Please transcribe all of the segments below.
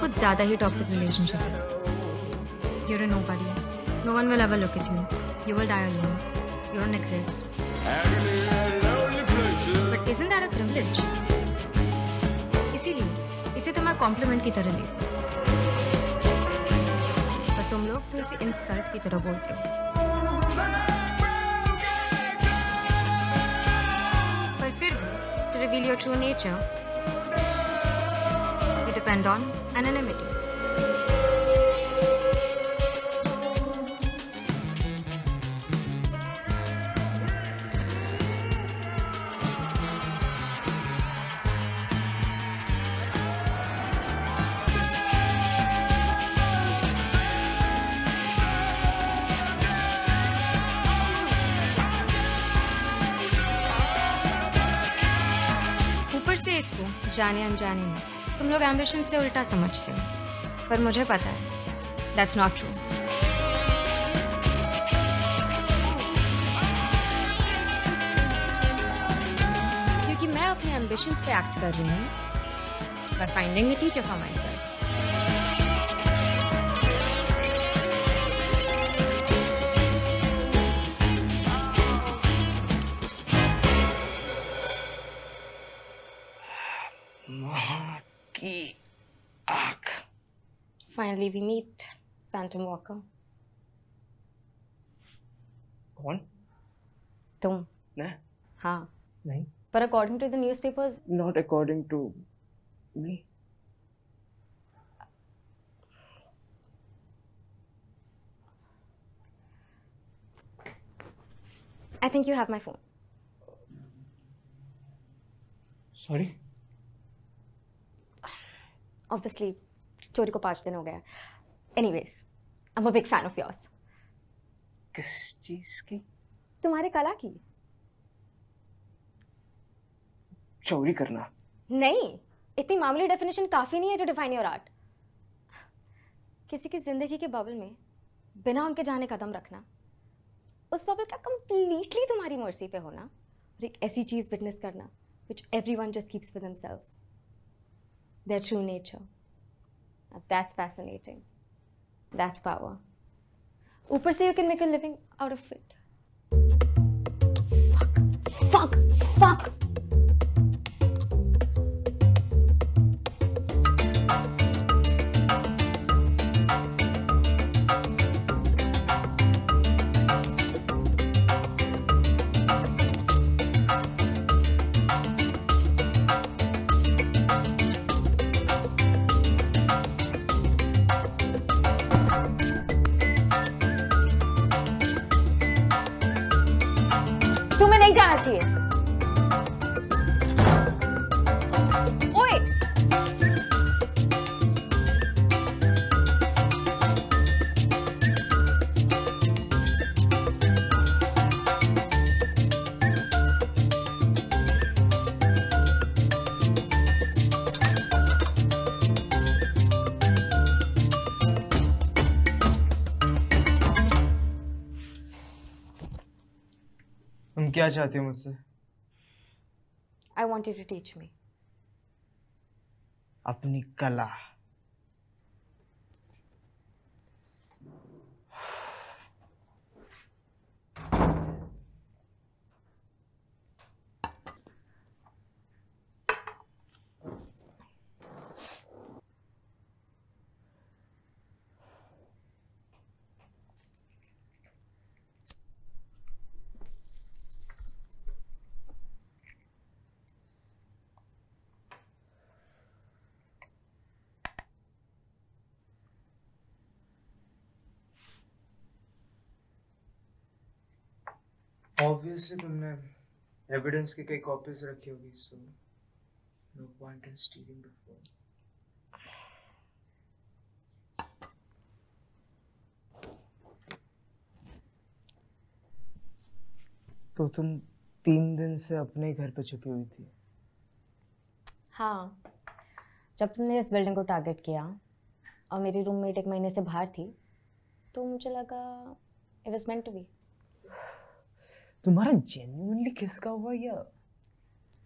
कुछ ज़्यादा ही टॉक्सिक रिलेशनशिप है one will ever look at you you will die alone you don't exist but isn't that a privilege इसीलिए इसे तो मैं कॉम्प्लीमेंट की तरह लेते पर तुम लोग उसे इंसल्ट की तरह बोलते हो। पर फिर to reveal your true nature you depend on enmity जाने अनजाने में तुम लोग एम्बिशन से उल्टा समझते हो। पर मुझे पता है दैट्स नॉट ट्रू क्योंकि मैं अपने एम्बिशंस पे एक्ट कर रही हूँ finding a teacher for my finally we meet phantom walker कौन तुम मैं हाँ नहीं पर according to the newspapers not according to me I think you have my phone sorry obviously चोरी को पाँच दिन हो गया anyways I am big fan of yours किस चीज़ की? तुम्हारे कला की। चोरी करना। नहीं इतनी मामूली डेफिनेशन काफ़ी नहीं है जो डिफाइन योर आर्ट किसी की ज़िंदगी के बबल में बिना उनके जाने कदम रखना। उस बबल का कंप्लीटली तुम्हारी मर्ज़ी पे होना और एक ऐसी चीज़ विटनेस करना which every one just keeps with their true nature. Now That's fascinating. That's power. Upar se you can make a living out of it. Fuck. Fuck. Fuck. क्या चाहते हो मुझसे? I want you to teach me अपनी कला। Obviously तुमने evidence की कई copies रखी होगी so no point in stealing the phone तो तुम तीन दिन से अपने ही घर पे छुपी हुई थी? हाँ जब तुमने इस बिल्डिंग को टारगेट किया और मेरी रूममेट एक महीने से बाहर थी तो मुझे लगा it was meant to be तुम्हारा जेन्युइनली किसका हुआ या?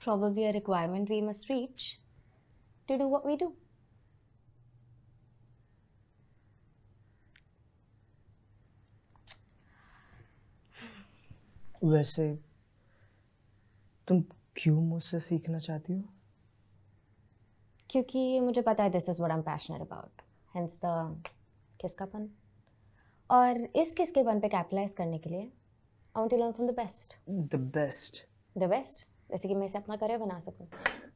Probably a requirement we must reach to do what we do. वैसे तुम क्यों मुझसे सीखना चाहती हो? क्योंकि मुझे पता है this is what I am passionate about hence the किसकापन. और इस किसके किसकेपन पे कैपिटलाइज करने के लिए I want to learn from the best the best the best जैसे कि मैं इसे अपना करियर बना सकूँ।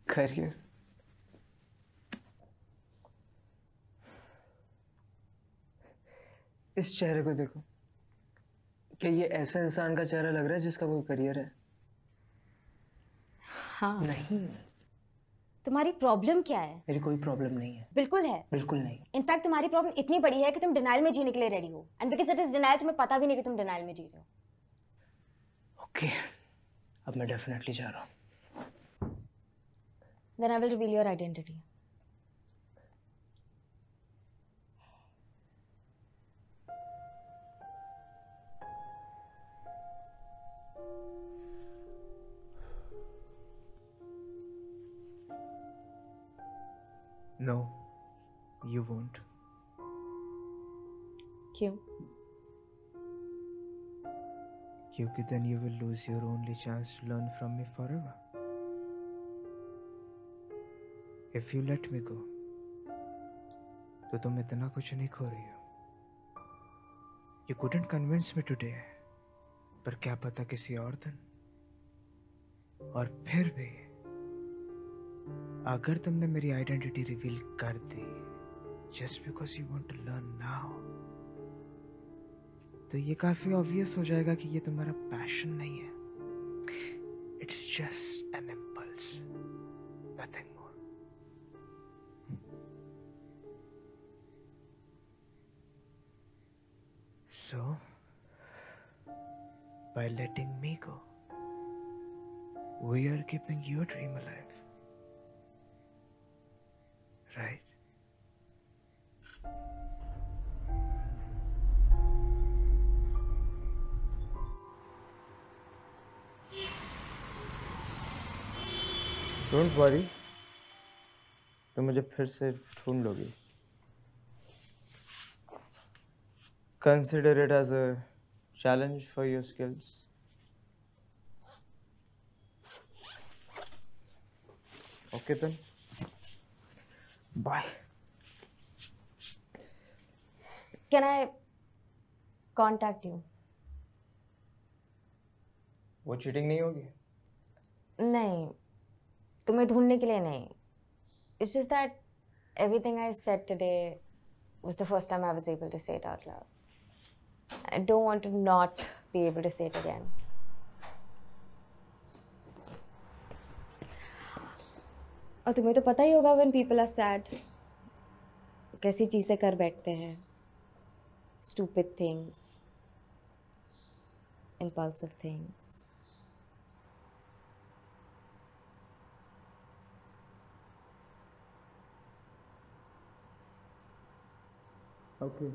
करियर इस चेहरे को देखो। क्या ये ऐसा इंसान का चेहरा लग रहा है जिसका कोई करियर है? हाँ। नहीं। तुम्हारी प्रॉब्लम क्या है? मेरी कोई प्रॉब्लम नहीं है। बिल्कुल है। बिल्कुल नहीं। इनफैक्ट तुम्हारी प्रॉब्लम इतनी बड़ी है कि तुम डिनाइल में जीने के लिए रेडी हो। And because it is denial तुम्हें पता भी नहीं कि तुम डिनाइल में जी रहे हो। ओके अब मैं डेफिनेटली जा रहा हूँ then I will reveal your identity. No, you won't. क्यों क्योंकि then you will lose your only chance to learn from me forever if you let me go तो तुम इतना कुछ नहीं खो रही हो। You couldn't convince me today पर क्या पता किसी और दिन। और फिर भी, अगर तुमने मेरी आइडेंटिटी रिवील कर दी just because you want to learn now तो ये काफ़ी ऑब्वियस हो जाएगा कि ये तुम्हारा पैशन नहीं है। It's just an impulse nothing more so by letting me go we are keeping your dream alive right don't worry तुम मुझे फिर से ढूंढ लोगी। Consider it as a challenge for your skills okay then. बाय Can I contact you? वो cheating नहीं होगी? नहीं। तुम्हें ढूँढने के लिए नहीं। It's just that everything I said today was the first time I was able to say it out loud I don't want to not be able to say it again और तुम्हें तो पता ही होगा व्हेन पीपल आर सैड कैसी चीज़ें कर बैठते हैं। Stupid things impulsive things okay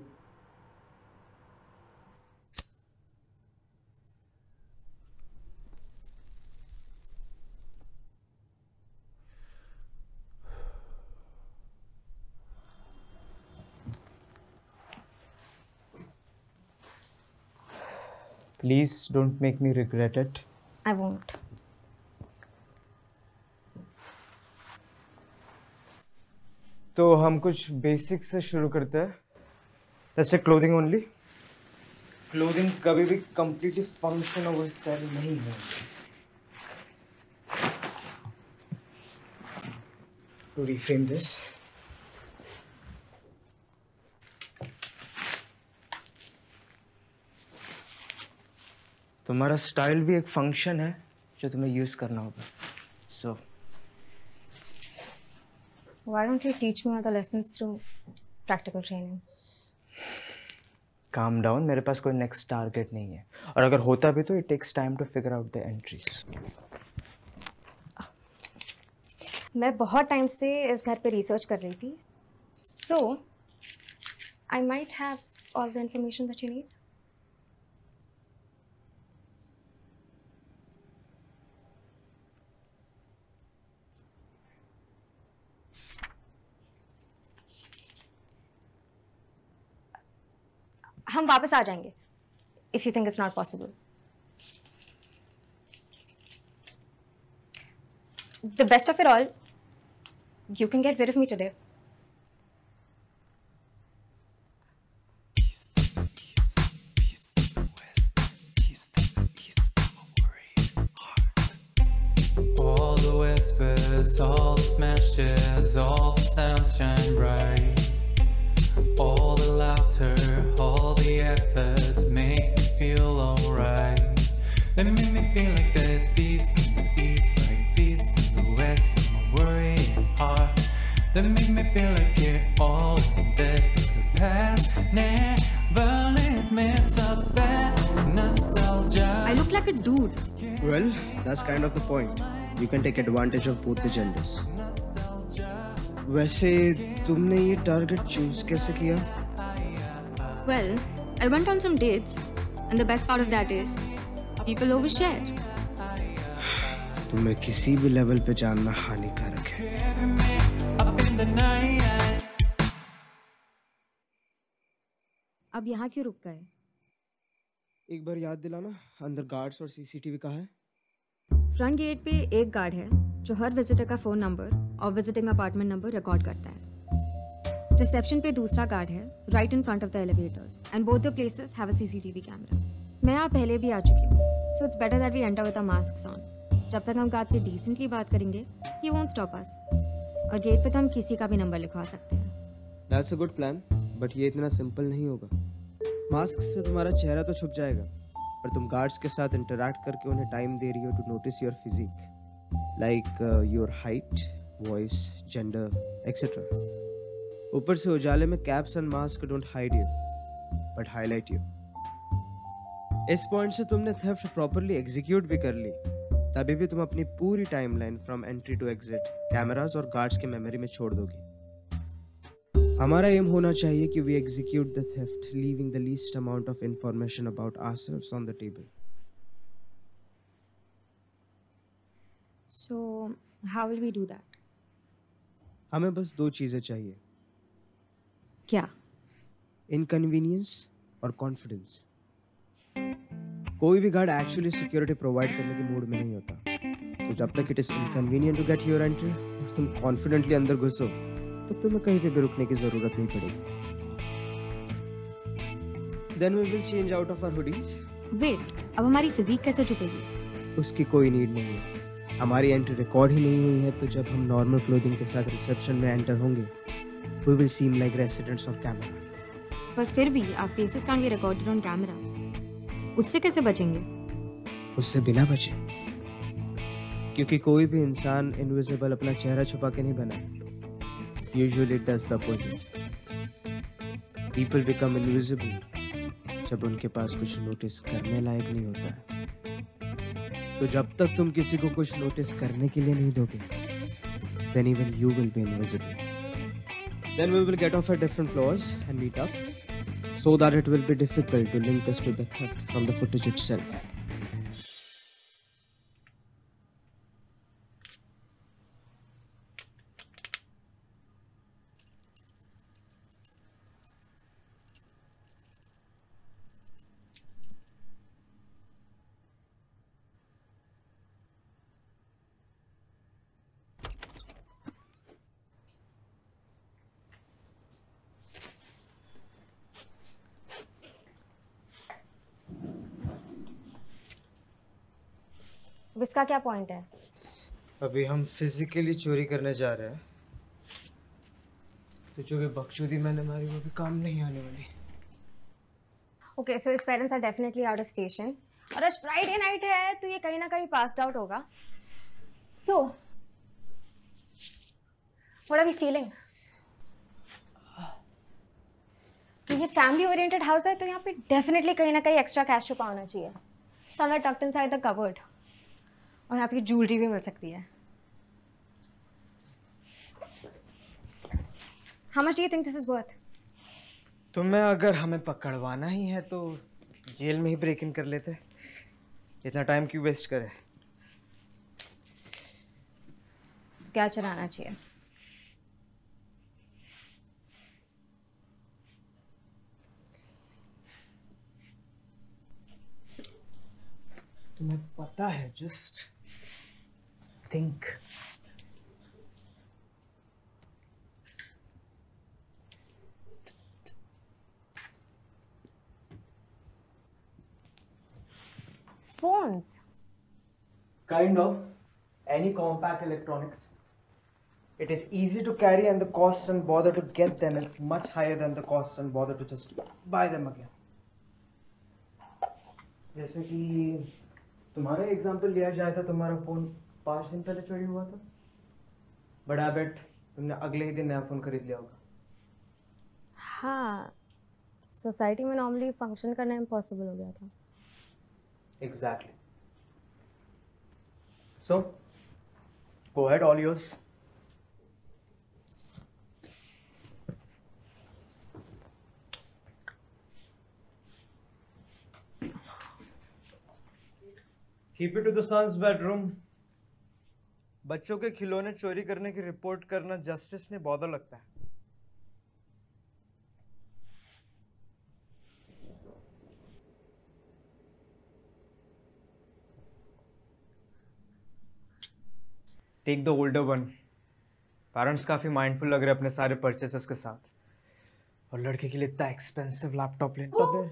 Please don't make me regret it. I won't. तो हम कुछ बेसिक से शुरू करते हैं let's take clothing only clothing कभी भी कंप्लीटली फंक्शनल स्टाइल नहीं है। टू reframe दिस तुम्हारा स्टाइल भी एक फ़ंक्शन है जो तुम्हें यूज़ करना होगा। So so, Why don't you teach me all the lessons through practical training? Calm down मेरे पास कोई नेक्स्ट टारगेट नहीं है। और अगर होता भी तो it takes time to figure out the entries मैं बहुत टाइम से इस घर पे रिसर्च कर रही थी। So I might have all the information that you need हम वापस आ जाएँगे if you think is not possible the best of it all you can get where me today a dude. Well, that's kind of the point. You can take advantage of both the genders. वैसे तुमने ये target choose कैसे किया Well, I went on some dates, and the best part of that is, people overshare. तुम्हें किसी भी level पे जानना हानिकारक है. अब यहाँ क्यों रुक गए एक बार याद दिलाना अंदर गार्ड्स और सीसीटीवी कहाँ है? फ्रंट गेट पे एक गार्ड है जो हर विजिटर का फ़ोन नंबर और विजिटिंग अपार्टमेंट नंबर रिकॉर्ड करता है। रिसेप्शन पे दूसरा गार्ड है right in front of the elevators and both the places have a CCTV camera मैं यहाँ पहले भी आ चुकी हूँ so it's better that we enter with a mask on जब तक हम गार्ड से डिसेंटली बात करेंगे ही वोंट स्टॉप अस और गेट पे तो हम किसी का भी नंबर लिखवा सकते हैं। That's a good plan but ये इतना सिंपल नहीं होगा। मास्क से तुम्हारा चेहरा तो छुप जाएगा, पर तुम गार्ड्स के साथ इंटरेक्ट करके उन्हें टाइम दे रही हो to notice your physique like your height voice gender etcetera ऊपर से उजाले में caps and mask don't hide you but highlight you इस पॉइंट से तुमने थेफ्ट प्रॉपरली एग्जीक्यूट भी कर ली, तभी भी तुम अपनी पूरी timeline from entry to exit cameras और गार्ड्स के मेमोरी में छोड़ दोगी। हमारा एम होना चाहिए कि we execute the theft leaving the least amount of information about ourselves on the table so how will we do that हमें बस दो चीज़ें चाहिए। क्या? इनकन्वीनियंस और कॉन्फिडेंस कोई भी गार्ड एक्चुअली सिक्योरिटी प्रोवाइड करने के मूड में नहीं होता। तो जब तक it is inconvenient to get your entry तुम कॉन्फिडेंटली अंदर घुसो। तो तुम्हें कहीं पे भी रुकने की ज़रूरत नहीं पड़ेगी। Then we will change out of our hoodies wait अब हमारी फिजिक कैसे छुपेगी उसकी कोई नीड नहीं है। हमारी एंट्री रिकॉर्ड ही नहीं हुई है तो जब हम नॉर्मल क्लोथिंग के साथ रिसेप्शन में एंटर होंगे we will seem like residents on camera पर फिर भी our faces can't be recorded on camera उससे कैसे बचेंगे? उससे बिना बचे। क्योंकि कोई भी इंसान इनविजिबल अपना चेहरा छुपा के नहीं बना। Usually does the opposite people become invisible जब उनके पास कुछ नोटिस करने लायक नहीं होता है तो जब तक तुम किसी को कुछ नोटिस करने के लिए नहीं दोगे then even you will be invisible then we will get off at different floors and meet up so that it will be difficult to link us to the theft from the footage itself अब इसका क्या point है? अभी हम physically चोरी करने जा रहे हैं। तो जो भी बकचोदी मैंने मारी वो भी काम नहीं आने वाली। Okay so his parents are definitely out of station और आज फ्राइडे नाइट है तो ये कहीं ना कहीं पास्ड आउट होगा। So what are we stealing तो ये फैमिली ओरिएंटेड हाउस है तो यहाँ पे डेफिनेटली कहीं ना कहीं एक्स्ट्रा कैश छुपा होना चाहिए। Somewhere tucked inside the cupboard और यहाँ पे ज्वेलरी भी मिल सकती है। How much do you think this is worth? तुम्हें अगर हमें पकड़वाना ही है तो जेल में ही ब्रेक इन कर लेते। इतना टाइम क्यों वेस्ट करे? क्या चलाना चाहिए? तुम्हें पता है just think Phones. Kind of. Any compact electronics. It is easy to carry, and the cost and bother to get them is much higher than the cost and bother to just buy them again. जैसे कि तुम्हारा example लिया जाए तो तुम्हारा phone पाँच दिन पहले चोरी हुआ था बड़ा बेट तुमने अगले ही दिन नया फ़ोन खरीद लिया होगा हाँ सोसाइटी में नॉर्मली फ़ंक्शन करना इम्पॉसिबल हो गया था Exactly. So, go ahead, all yours. Keep it to the son's bedroom. बच्चों के खिलौने चोरी करने की रिपोर्ट करना जस्टिस ने बौद्ध लगता है take the older one parents काफ़ी माइंडफुल लग रहे अपने सारे परचेसेस के साथ और लड़के के लिए इतना एक्सपेंसिव लैपटॉप लेना!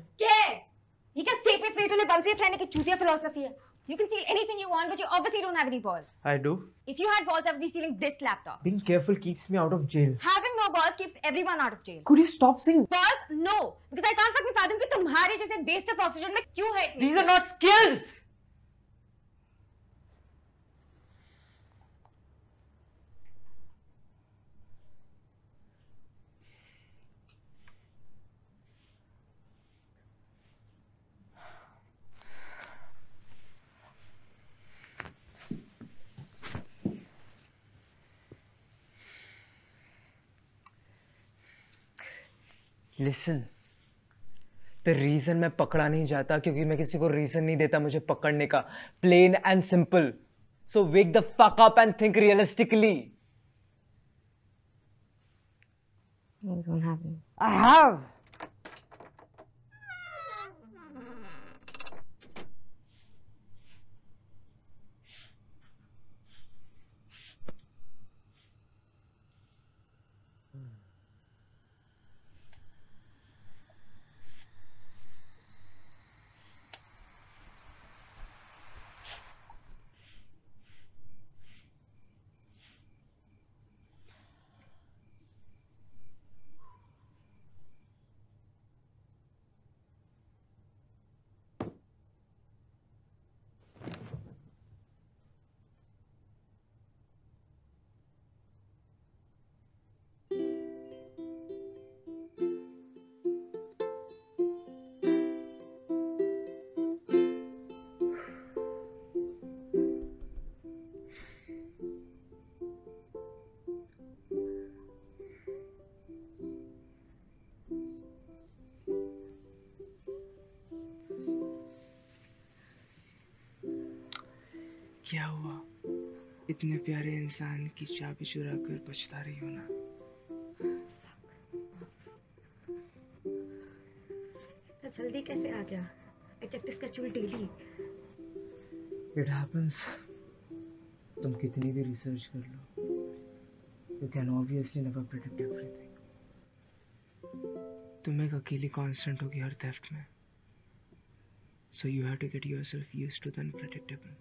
You can safest way to live unsafe रहने की चूतिया philosophy है. You can steal anything you want, but you obviously don't have any balls. I do. If you had balls, I would be stealing this laptop. Being careful keeps me out of jail. Having no balls keeps everyone out of jail. Could you stop saying balls? No, because I can't fucking fathom that you, like, you hate me. These are not skills. Listen the reason मैं पकड़ा नहीं जाता क्योंकि मैं किसी को reason नहीं देता मुझे पकड़ने का। Plain and simple so wake the fuck up and think realistically I have. क्या हुआ? इतने प्यारे इंसान की चाबी चुरा कर पछता रही हो ना? जल्दी कैसे आ गया? I check इसका चूल डेली। इट हैपेंस तुम कितनी भी रिसर्च कर लो। You can obviously never predict everything तुम एक अकेली कांस्टेंट होगी हर थेफ्ट में। So you have to get yourself used to the unpredictable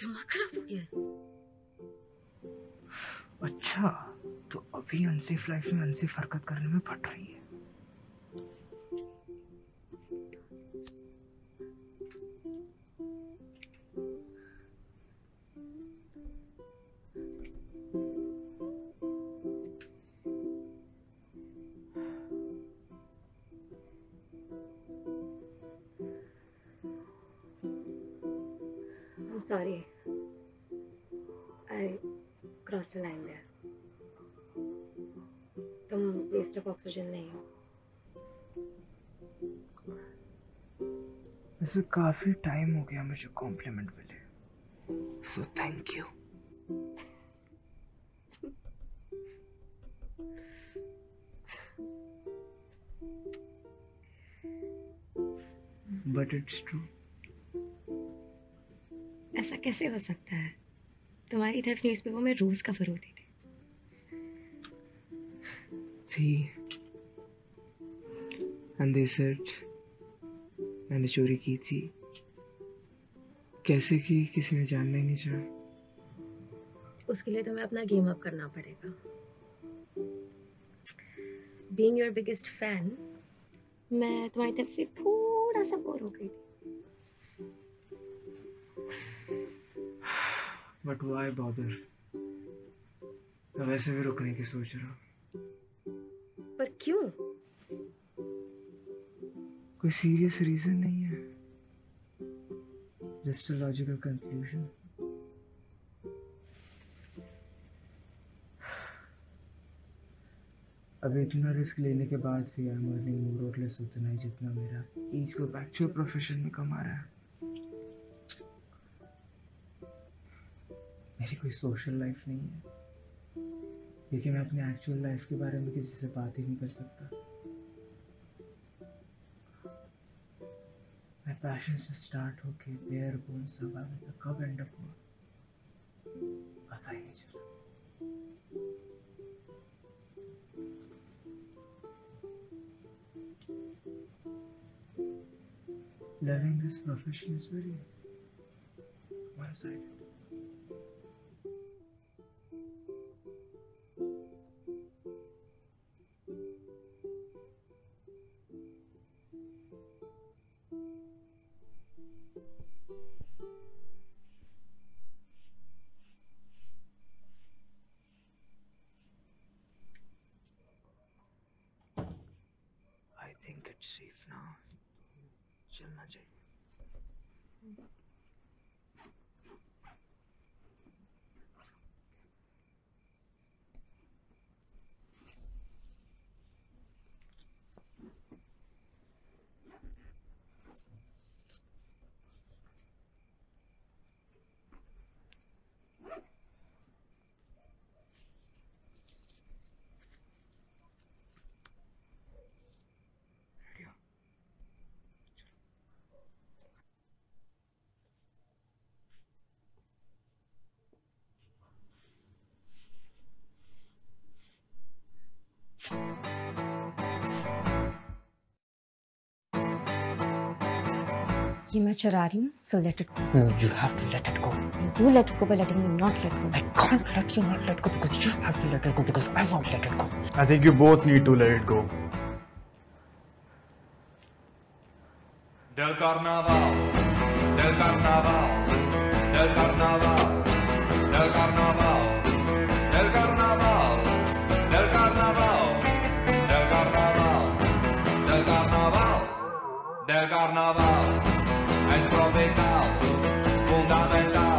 दिमाग खराब हो गया अच्छा तो अभी अनसेफ लाइफ में अनसेफ हरकत करने में फट रही है। I'm sorry. I crossed a line there. तुम वेस्ट ऑफ़ ऑक्सीजन नहीं हो वैसे काफ़ी टाइम हो गया मुझे कॉम्प्लीमेंट मिले so thank you but it's true ऐसा कैसे हो सकता है? तुम्हारी तरफ़ न्यूज़पेपर में रोज कवर होती थी। थी एंड दे सेड मैंने चोरी की थी। कैसे की किसी ने जानना ही नहीं चाहा। उसके लिए तुम्हें अपना गेम अप करना पड़ेगा। बीइंग योर बिगेस्ट फ़ैन मैं तुम्हारी तरफ़ से थोड़ा सा बोर हो गई थी। बट वाई बॉदर मैं वैसे भी रुकने की सोच रहा हूँ। पर क्यों? कोई सीरियस रीजन नहीं है। जस्ट अ लॉजिकल कंक्लूजन अब इतना रिस्क लेने के बाद भी आई एम अर्निंग मोर और लेस उतना ही जितना मेरा एज ग्रुप एक्चुअल प्रोफेशन में कमा रहा है। मेरी कोई सोशल लाइफ नहीं है। क्योंकि मैं अपने एक्चुअल लाइफ के बारे में किसी से बात ही नहीं कर सकता। मैं पैशन से स्टार्ट होके बेयर बोन सब आगे तक कब एंड अप हुआ? पता ही नहीं चला। Loving this profession is very one-sided. ये मैं चुरा रही हूँ so let it No, you have to let it go. Go you let it go by letting me not let go I can't let you not let go because you have to let it go because I won't let it go. I think you both need to let it go. Del carnaval, del carnaval, del carnaval, del carnaval, del carnaval, del carnaval, del carnaval, del carnaval, del carnaval. É proveitado, fundamental.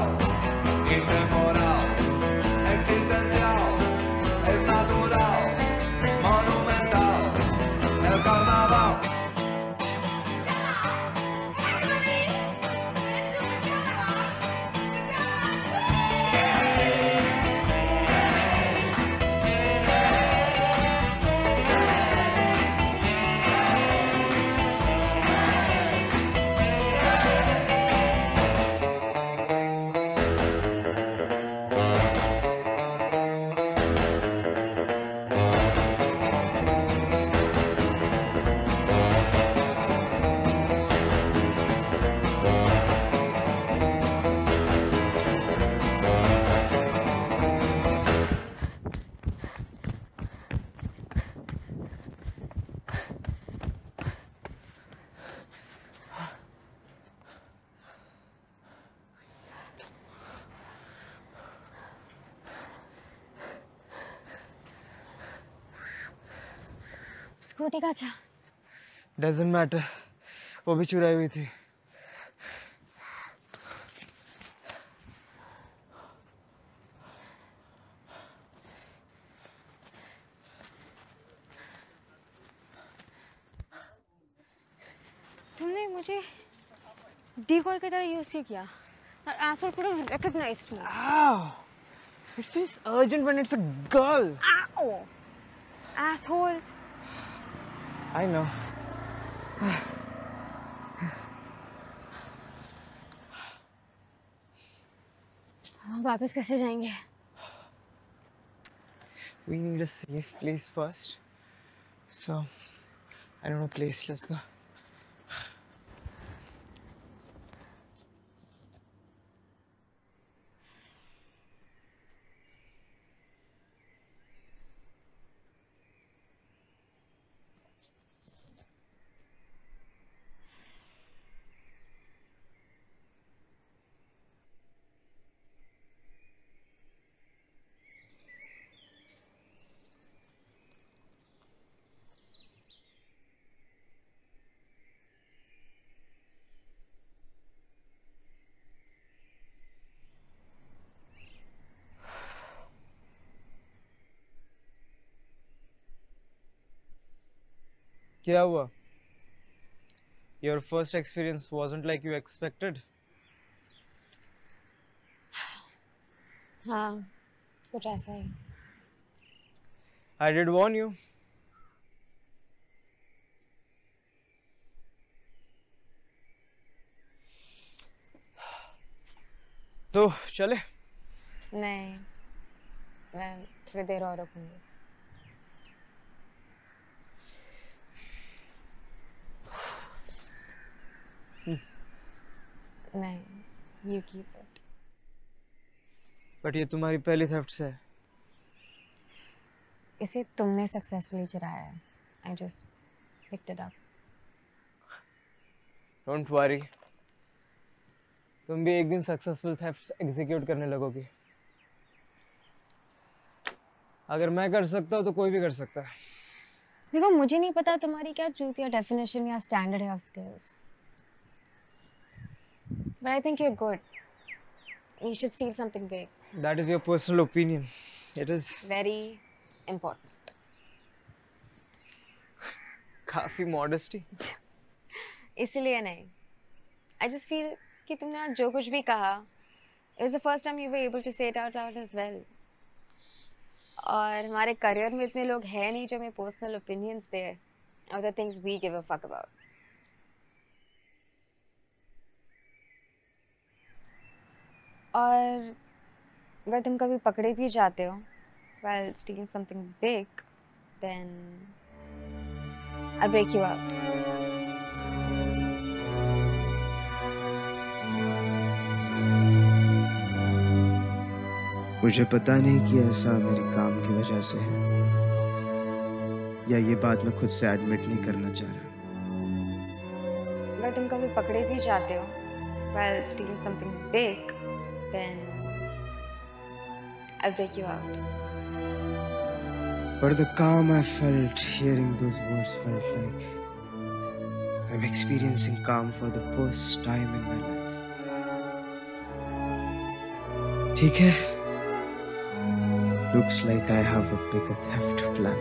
Scooty का क्या doesn't matter वो भी चुराई हुई थी तुमने मुझे decoy की तरह यूज़ किया और आंसर को recognize me It feels urgent when it's a girl. Ow! Asshole. I know. हम वापस कैसे जाएंगे We need a safe place first. So, I don't know place. Let's go. क्या हुआ? Your first experience wasn't like you expected हाँ कुछ ऐसा ही। आई डिड वॉर्न यू तो चले। नहीं मैं थोड़ी देर और रखूँगी नहीं यू कीप इट बट ये तुम्हारी पहली थेफ्ट से है। इसे तुमने सक्सेसफुली चुराया है। I just picked it up don't worry तुम भी एक दिन सक्सेसफुल थेफ्ट एग्जीक्यूट करने लगोगी। अगर मैं कर सकता हूँ तो कोई भी कर सकता है। देखो मुझे नहीं पता तुम्हारी क्या ट्रूथ या डेफिनेशन या स्टैंडर्ड है of skills I think you are good you should steal something big that is your personal opinion it is very important काफ़ी मॉडेस्टी इसलिए नहीं. आई जस्ट फील कि तुमने आज जो कुछ भी कहा it the first time you were able to say it out loud as well और हमारे करियर में इतने लोग हैं नहीं जो हमें पर्सनल ओपिनियंस दे और the things we give a fuck about और अगर तुम कभी पकड़े भी जाते हो while stealing something big then I'll break you out मुझे पता नहीं कि ऐसा मेरे काम की वजह से है या ये बात मैं खुद से एडमिट नहीं करना चाह रहा। अगर तुम कभी पकड़े भी जाते हो while stealing something big then I'll break you out But the calm I felt hearing those words felt like I'm experiencing calm for the first time in my life. ठीक है Looks like I have a bigger theft plan.